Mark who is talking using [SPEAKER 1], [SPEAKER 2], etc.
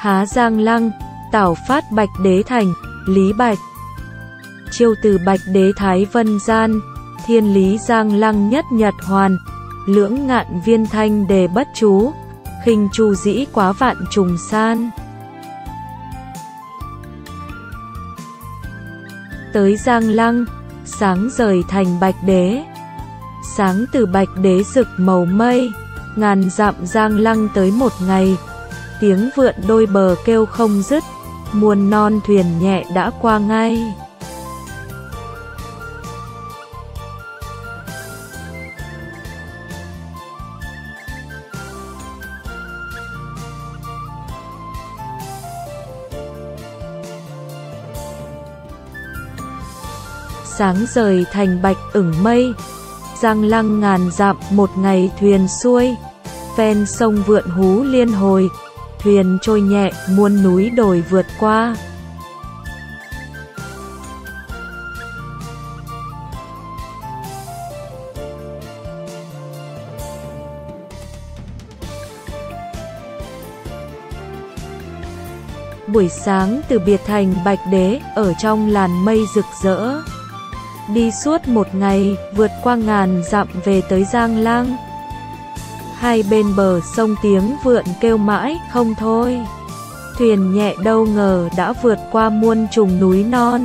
[SPEAKER 1] Há Giang Lăng, Tảo Phát Bạch Đế Thành, Lý Bạch. Chiêu từ Bạch Đế Thái Vân Gian, Thiên Lý Giang Lăng Nhất Nhật Hoàn, Lưỡng Ngạn Viên Thanh Đề Bất Chú, khinh Chu Dĩ Quá Vạn Trùng San. Tới Giang Lăng, sáng rời thành Bạch Đế. Sáng từ Bạch Đế rực màu mây, ngàn dặm Giang Lăng tới một ngày, tiếng vượn đôi bờ kêu không dứt, muôn non thuyền nhẹ đã qua ngay. Sáng rời thành bạch ửng mây, giang lăng ngàn dặm một ngày thuyền xuôi, ven sông vượn hú liên hồi, thuyền trôi nhẹ, muôn núi đồi vượt qua. Buổi sáng từ biệt thành Bạch Đế, ở trong làn mây rực rỡ. Đi suốt một ngày, vượt qua ngàn dặm về tới Giang Lang hai bên bờ sông tiếng vượn kêu mãi, không thôi. Thuyền nhẹ đâu ngờ đã vượt qua muôn trùng núi non.